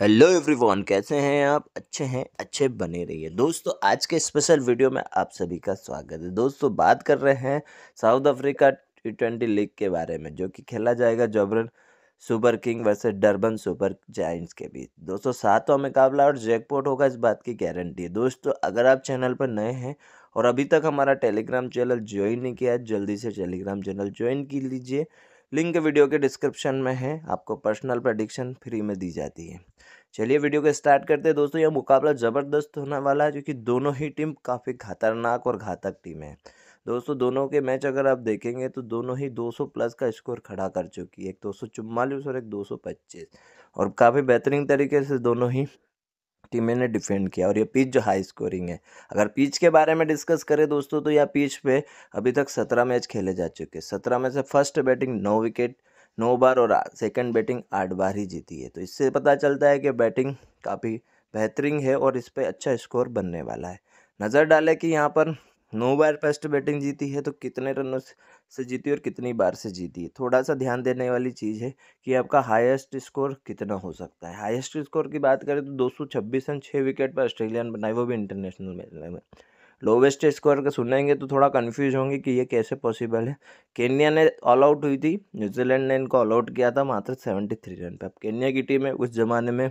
Hello everyone, कैसे हैं आप? अच्छे हैं, अच्छे बने रहिए। दोस्तों, आज के स्पेशल वीडियो में आप सभी का स्वागत है। दोस्तों, बात कर रहे हैं South Africa T twenty league के बारे में, जो कि खेला जाएगा Joburg super king versus Durban super giants के बीच। दोस्तों सातवां मुकाबला और जैकपॉट होगा इस बात की गारंटी है दोस्तों, अगर आप चैनल पर नए हैं और अभी तक हमारा टेलीग्राम चैनल ज्वाइन नहीं किया है, जल्दी से टेलीग्राम चैनल ज्वाइन की लीजिए लिंक वीडियो के डिस्क्रिप्शन में है, आपको पर्सनल प्रडिक्शन फ्री में दी जाती है। चलिए वीडियो को स्टार्ट करते हैं। दोस्तों, यह मुकाबला ज़बरदस्त होने वाला है, क्योंकि दोनों ही टीम काफ़ी खतरनाक और घातक टीम है। दोस्तों, दोनों के मैच अगर आप देखेंगे तो दोनों ही 200 प्लस का स्कोर खड़ा कर चुकी है। एक दो और एक 225 और काफ़ी बेहतरीन तरीके से दोनों ही टीमें ने डिफेंड किया और ये पिच जो हाई स्कोरिंग है। अगर पिच के बारे में डिस्कस करें दोस्तों तो यह पिच पे अभी तक सत्रह मैच खेले जा चुके हैं। सत्रह में से फ़र्स्ट बैटिंग नौ विकेट, नौ बार और सेकंड बैटिंग आठ बार ही जीती है। तो इससे पता चलता है कि बैटिंग काफ़ी बेहतरीन है और इस पर अच्छा स्कोर बनने वाला है। नज़र डालें कि यहाँ पर नौ बार फ़र्स्ट बैटिंग जीती है तो कितने रनों से जीती और कितनी बार से जीती है? थोड़ा सा ध्यान देने वाली चीज़ है कि आपका हाईएस्ट स्कोर कितना हो सकता है। हाईएस्ट स्कोर की बात करें तो 226 रन छः विकेट पर ऑस्ट्रेलियन बनाए, वो भी इंटरनेशनल मैच में लोवेस्ट स्कोर का सुनेंगे तो थोड़ा कन्फ्यूज़ होंगे कि ये कैसे पॉसिबल है। केन्या ने ऑल आउट हुई थी, न्यूजीलैंड ने इनको ऑल आउट किया था मात्र सेवेंटी थ्री रन पर अब केन्या की टीम है, उस ज़माने में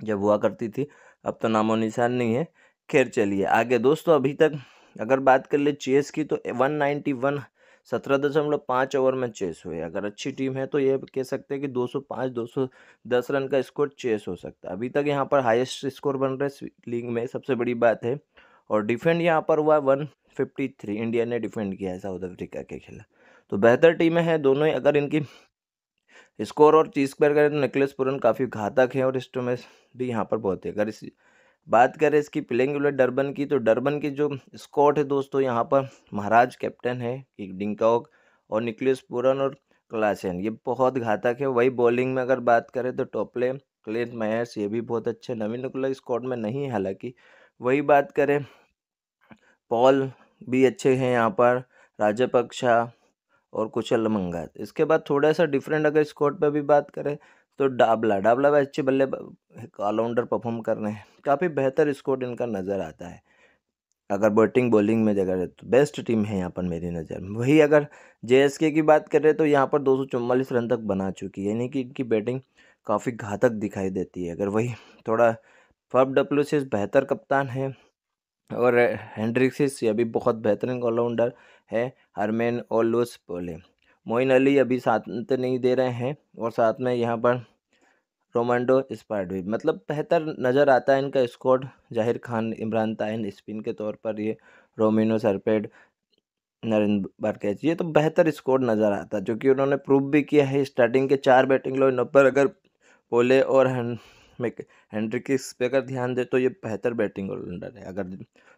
जब हुआ करती थी, अब तो नामो निशान नहीं है। खैर चलिए, आगे दोस्तों, अभी तक अगर बात कर ले चेस की तो वन नाइन्टी वन सत्रह दशमलव पाँच ओवर में चेस हुए। अगर अच्छी टीम है तो ये कह सकते हैं कि दो सौ पाँच, दो सौ दस रन का स्कोर चेस हो सकता है। अभी तक यहाँ पर हाईएस्ट स्कोर बन रहा है लीग में, सबसे बड़ी बात है। और डिफेंड यहाँ पर हुआ वन फिफ्टी थ्री, इंडिया ने डिफेंड किया है साउथ अफ्रीका के खिलाफ। तो बेहतर टीमें हैं दोनों ही, अगर इनकी स्कोर और चीज़ पर करें तो निकलेस पुरन काफ़ी घातक है और इस्टोमेस भी यहाँ पर बहुत है, अगर इस बात करें इसकी प्लेइंग यूनिट डरबन की तो डरबन की जो स्कॉट है दोस्तों, यहाँ पर महाराज कैप्टन है डिंकॉक और निकलियस पुरन और क्लासन, ये बहुत घातक है। वही बॉलिंग में अगर बात करें तो टॉपले क्लेन मैयर्स, ये भी बहुत अच्छे नवीन निकुला स्कॉट में नहीं है, हालाँकि। वही बात करें, पॉल भी अच्छे हैं यहाँ पर राजपक्षा और कुशल मंगा इसके बाद थोड़ा सा डिफरेंट अगर स्कॉट पर भी बात करें तो डाबला डाबला भी अच्छे बल्ले ऑलराउंडर परफॉर्म कर रहे हैं। काफ़ी बेहतर स्कोर इनका नज़र आता है। अगर बैटिंग, बॉलिंग में जगह तो बेस्ट टीम है यहाँ पर मेरी नज़र में। वही अगर जे की बात करें तो यहाँ पर दो सौ चौवालीस रन तक बना चुकी है। यानी कि इनकी बैटिंग काफ़ी घातक दिखाई देती है। अगर वही थोड़ा फब डब्ल्यू बेहतर कप्तान है और हेंड्रिक्सिस ये भी बहुत बेहतरीन ऑलराउंडर है हरमेन और लुस पोले। मोइन अली अभी साथ नहीं दे रहे हैं और साथ में यहाँ पर रोमांडो स्पार्ड भी। मतलब बेहतर नज़र आता है इनका स्कोर ज़ाहिर खान, इमरान ताइन, स्पिन के तौर पर ये रोमिनो, सरपेड, नरेंद्र बारकेज ये तो बेहतर स्कोर नज़र आता है, जो कि उन्होंने प्रूव भी किया है। स्टार्टिंग के चार बैटिंग लो नब्बर अगर पोले और में हेंड्रिकिस पे अगर ध्यान दे तो ये बेहतर बैटिंग ऑलराउंडर है। अगर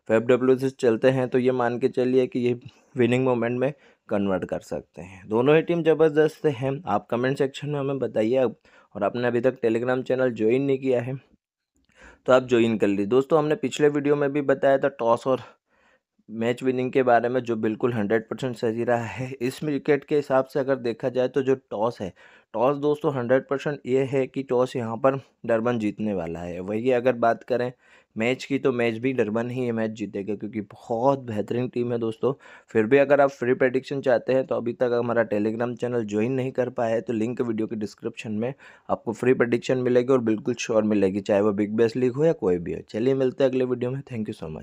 फेब डब्ल्यू से चलते हैं तो ये मान के चलिए कि ये विनिंग मोमेंट में कन्वर्ट कर सकते हैं। दोनों ही टीम ज़बरदस्त हैं। आप कमेंट सेक्शन में हमें बताइए और आपने अभी तक टेलीग्राम चैनल ज्वाइन नहीं किया है तो आप ज्वाइन कर लीजिए। दोस्तों, हमने पिछले वीडियो में भी बताया था टॉस और मैच विनिंग के बारे में जो बिल्कुल हंड्रेड परसेंट सही रहा है, इस विकेट के हिसाब से अगर देखा जाए तो जो टॉस है, टॉस दोस्तों हंड्रेड परसेंट ये है कि टॉस यहाँ पर डरबन जीतने वाला है। वही अगर बात करें मैच की तो मैच भी डरबन ही ये मैच जीतेगा क्योंकि बहुत बेहतरीन टीम है दोस्तों। फिर भी अगर आप फ्री प्रडिक्शन चाहते हैं तो अभी तक हमारा टेलीग्राम चैनल ज्वाइन नहीं कर पाया है तो लिंक वीडियो के डिस्क्रिप्शन में आपको फ्री प्रडिक्शन मिलेगी और बिल्कुल श्योर मिलेगी, चाहे वो बिग बेस्ट लीग हो या कोई भी हो। चलिए मिलते हैं अगले वीडियो में। Thank you so much.